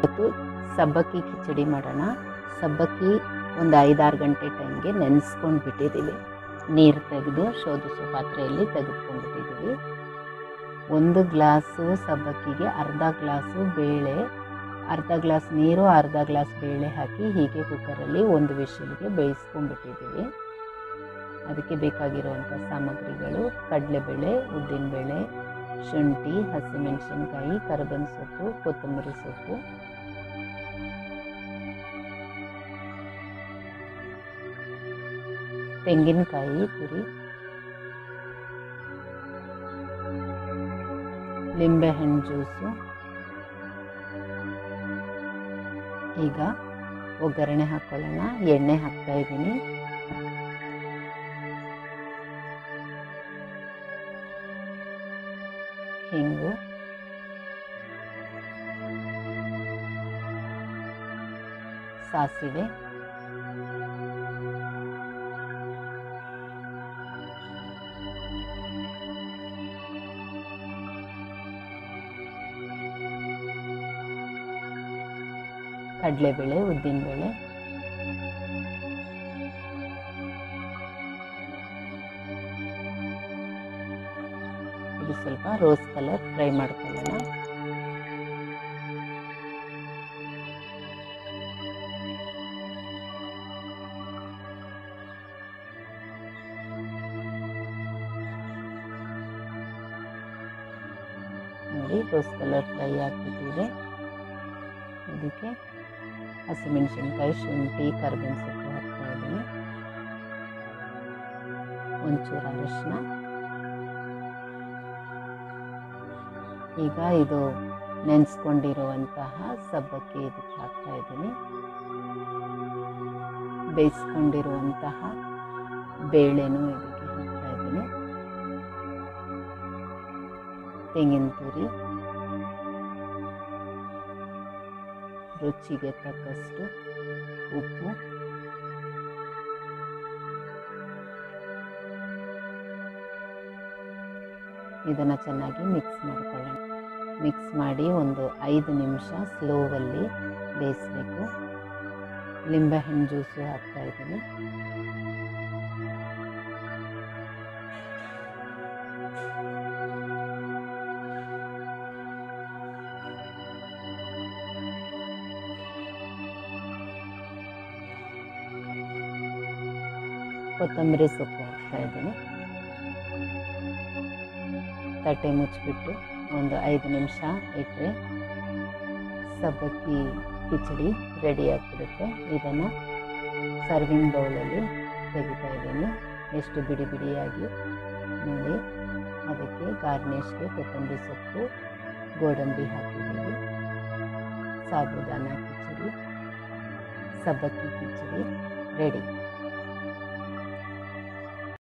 ಇವತ್ತು ಸಬ್ಬಕ್ಕಿ ಕಿಚಡಿ ಮಾಡೋಣ. ಸಬ್ಬಕ್ಕಿ ಒಂದು ಐದಾರು ಗಂಟೆ ಟೈಮ್ಗೆ ನೆನೆಸ್ಕೊಂಡು ಬಿಟ್ಟಿದ್ದೀವಿ ನೀರು ತೆಗೆದು ಶೋಧಿಸೋ ಪಾತ್ರೆಯಲ್ಲಿ ತೆಗೆದುಕೊಂಡ್ಬಿಟ್ಟಿದ್ದೀವಿ ಒಂದು ಗ್ಲಾಸು ಸಬ್ಬಕ್ಕಿಗೆ ಅರ್ಧ ಗ್ಲಾಸು ಬೇಳೆ, ಅರ್ಧ ಗ್ಲಾಸ್ ನೀರು, ಅರ್ಧ ಗ್ಲಾಸ್ ಬೇಳೆ ಹಾಕಿ ಹೀಗೆ ಕುಕ್ಕರಲ್ಲಿ ಒಂದು ವಿಷಲಿಗೆ ಬೇಯಿಸ್ಕೊಂಡ್ಬಿಟ್ಟಿದ್ದೀವಿ ಅದಕ್ಕೆ ಬೇಕಾಗಿರುವಂಥ ಸಾಮಗ್ರಿಗಳು ಕಡಲೆಬೇಳೆ, ಉದ್ದಿನಬೇಳೆ, ಶುಂಠಿ, ಹಸಿಮೆಣಸಿನ್ಕಾಯಿ, ಕರಿಬೇವಿನ ಸೊಪ್ಪು, ಕೊತ್ತಂಬರಿ ಸೊಪ್ಪು ತೆಂಗಿನಕಾಯಿ ತುರಿ ಲಿಂಬೆಹಣ್ಣು ಜ್ಯೂಸು ಈಗ ಒಗ್ಗರಣೆ ಹಾಕ್ಕೊಳ್ಳೋಣ ಎಣ್ಣೆ ಹಾಕ್ತಾ ಇದ್ದೀನಿ. ಹಿಂಗು. ಸಾಸಿವೆ. ಕಡಲೆಬೇಳೆ ಉದ್ದಿನಬೇಳೆ. ಇದು ಸ್ವಲ್ಪ ರೋಸ್ ಕಲರ್ ಫ್ರೈ ಮಾಡ್ಕೊಳ್ಳೋಣ. ನೋಡಿ ರೋಸ್ ಕಲರ್ ಫ್ರೈ ಆಗ್ಬಿಟ್ಟಿದೆ. ಇದಕ್ಕೆ ಹಸಿಮೆಣಸಿನ್ಕಾಯಿ ಶುಂಠಿ, ಕರ್ಬೇವಿನ ಸೊಪ್ಪು ಹಾಕ್ತಾ ಇದ್ದೀನಿ. ಒಂಚೂರು ಅರಿಶಿನ. ಈಗ ಇದು ನೆನೆಸ್ಕೊಂಡಿರುವಂತಹ ಸಬ್ಬಕ್ಕಿ ಇದಕ್ಕೆ ಹಾಕ್ತಾ ಇದ್ದೀನಿ. ಬೇಯಿಸ್ಕೊಂಡಿರುವಂತಹ ಬೇಳೆನೂ ಇದಕ್ಕೆ ಹಾಕ್ತಾ ಇದ್ದೀನಿ. ತೆಂಗಿನ ತುರಿ. ರುಚಿಗೆ ತಕ್ಕಷ್ಟು ಉಪ್ಪು. ಇದನ್ನು ಚೆನ್ನಾಗಿ ಮಿಕ್ಸ್ ಮಾಡಿಕೊಳ್ಳೋಣ. ಮಿಕ್ಸ್ ಮಾಡಿ ಒಂದು ಐದು ನಿಮಿಷ ಸ್ಲೋವಲ್ಲಿ ಬೇಯಿಸಬೇಕು. ಲಿಂಬೆಹಣ್ಣು ಜ್ಯೂಸು ಹಾಕ್ತಾ ಕೊತ್ತಂಬರಿ ಸೊಪ್ಪು ಹಾಕ್ತಾ ಇದ್ದೀನಿ. ತಟ್ಟೆ ಮುಚ್ಚಿಬಿಟ್ಟು ಒಂದು ಐದು ನಿಮಿಷ ಇಟ್ಟರೆ ಸಬ್ಬಕ್ಕಿ ಕಿಚಡಿ ರೆಡಿ ಇದನ್ನು ಸರ್ವಿಂಗ್ ಬೌಲಲ್ಲಿ ತೆಗಿತಾ ಇದ್ದೀನಿ. ಎಷ್ಟು ಬಿಡಿ ಬಿಡಿಯಾಗಿ ನೋಡಿ. ಅದಕ್ಕೆ ಗಾರ್ನಿಷ್ಗೆ ಕೊತ್ತಂಬರಿ ಸೊಪ್ಪು, ಗೋಡಂಬಿ ಹಾಕಿದ್ದೀವಿ. ಸಾಬುದಾನ ಕಿಚಡಿ, ಸಬ್ಬಕ್ಕಿ ಕಿಚಡಿ ರೆಡಿ